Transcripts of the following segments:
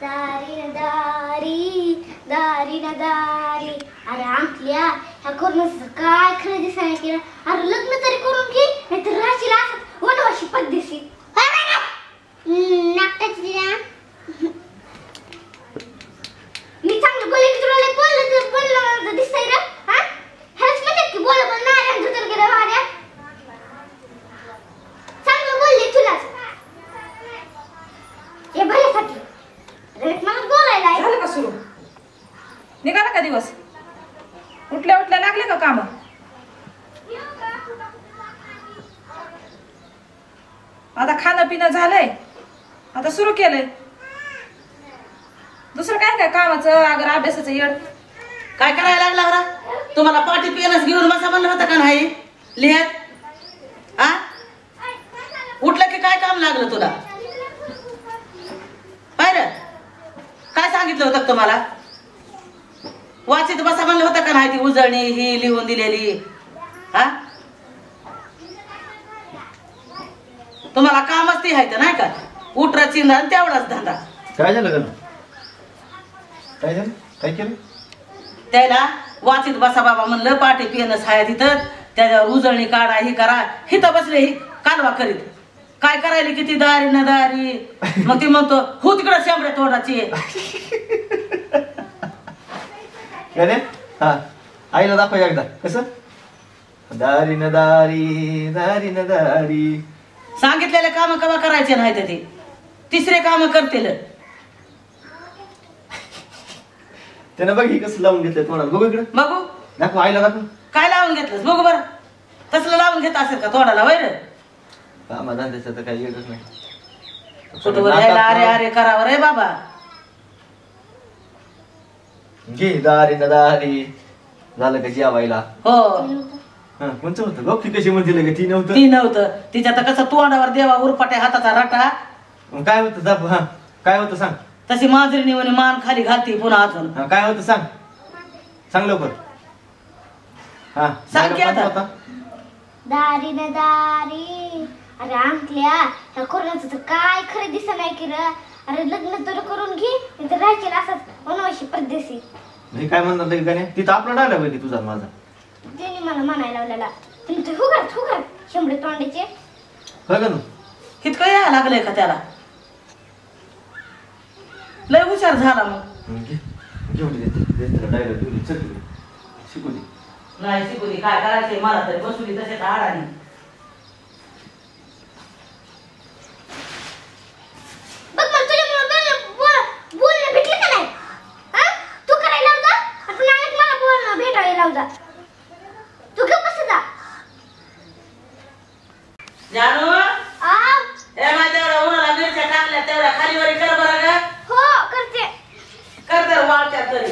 दारी न दारी दारी न दारी. अरे अंकल्या ह्या कोरोनाचं काय खरं दिसाय केलं अरे लग्न तरी करून घे नाही तर राशीला असं वनवाशी पद्धती नागटाची मी चांगलं बोलले की तुला लय बोललं तर बोललं तर दिसतंय रे हा हेच म्हणतात की बोल पण नाही तर गेलं वाड्या चांगलं बोलले तुलाच हे भल्यासाठी अरे मला बोलायला आहे. झालं का सुरू निघाला का दिवस? उठल्या उठल्या लागले का काम? आता खाणं पिणं झालंय. आता सुरू केलंय. दुसरं काय काय कामाचं अगर अभ्यासाचं येड? काय करायला लागला बरं? तुम्हाला पाठी पेनच घेऊन बसा म्हणलं होतं का नाही? लिहत? आ? उठलं की काय काम लागलं तुला? पाहिलं? काय सांगितलं होतं तुम्हाला? वाचित बसा म्हणलं होतं का नाही ती उजळणी ही लिहून दिलेली? हा? तुम्हाला कामच ती आहे नाही का? उठरा चिंधा आणि तेवढाच धंदा. काय झालं गं? काय झालं? काय केलं? त्याला वाचित बसा बाबा म्हणलं पाठी पेनच आहे तिथं त्याच्यावर उजळणी काढा ही करा. हिथं बसले ही कालवा करीत. काय करायला किती दारी न दारी? मग ती म्हणतो हो तिकडं शेंबड्या तोडाची. रे हा. आईला दाखव एकदा. कसं? दारी न दारी दारी न दारी. सांगितलेले काम कवा करायचे नाही ते? तिसरे काम करतील. त्यानं बघ ही कसं लावून घेतलंय तोंडाला. बघू इकडं. बघू. दाखव आईला दाखव. काय लावून घेतलंस? बघू बरं. तसलं लावून घेत असेल का तोंडाला वैर कामा धंद्याचं तर काही येतच नाही. अरे अरे करावं रे बाबा. घे दारी न दारी. झालं का जेवायला? हो. हा कोणचं होतं? गप्पी कशी म्हणते लगे ती नव्हतं? ती नव्हतं. तिच्या तर कसं तोंडावर देवा उरपाट्या हाताचा रटा. मग काय होतं दाब? हा काय होतं सांग. तशी मांजरीने म्हणे मान खाली घालती पुन्हा अजून. हा काय होतं सांग. सांग लवकर. हा सांग की आता. होता? दारी न दारी. अरे अंकल्या ह्या कोरोनाचं तर काय खरं दिसत नाही की र. अरे लग्न तर करून घे नाही तर राहायचे असंच वनवाशी परदेशी. मी काय म्हणणार लगे गाणे तिथं आपला डायलॉग आहे की तुझा माझा. त्यांनी मला म्हणायला लावलेला. तुमचं हुगार हुगार शंभर तोंडाचे. बघ ना इतकं यायला लागलंय का त्याला? लय हुशार झाला मग. हं, घे. घेऊन दे डायलॉग घेऊन दे चल तिकडे. शिकू दे. नाही काय करायचंय मला तरी बसुली तसे आडाने बघ मला तुझ्यामुळे बोलणं बोल- बोलणं भेटलं का नाही हा? तू करायला लाव जा आणि पुन्हा अनेक मला बोलणं भेटायला लाव जा तू गप्प बस जा जानू? ए माझ्या उन्हाला मिरच्या टाकल्या तेवढ्या खालीवरी कर बरं ग. हो करते. कर तर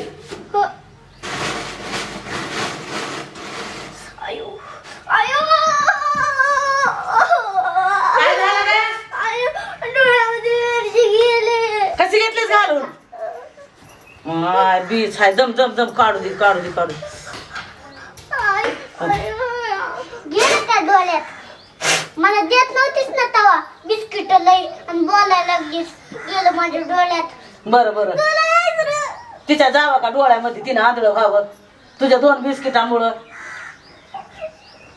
हो. आयो. आयो. काय झालं काय आयो डोळ्यामध्ये मिरची गेले. कशी घेतलीस घालून? माय बीच हाय दम दम दम काढू दे काढू दे काढू दे. आय, आय, मला देत नव्हतीस ना तवा. बिस्किट लई आणि बोलायला लागलीस. गेलं माझ्या डोळ्यात. बरं बरं. तिच्या जावा का डोळ्यामध्ये? तिने आंधळं व्हावं. तुझ्या दोन बिस्किटामुळं.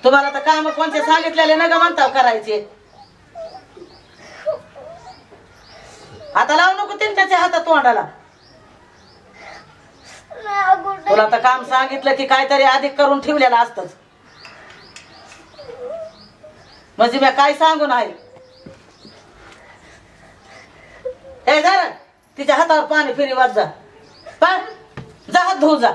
तुम्हाला तर काम कोणते सांगितलेले ना ग म्हणता करायचे. आता लावू नको त्यांच्या हातात तोंडाला. नाही. तुला तर काम सांगितलं की काहीतरी अधिक करून ठेवलेलं असतच. म्हणजे मी काय सांगू नाही. हे तिच्या हातावर पाणी फिरी वाट जा जा हात धुऊ जा.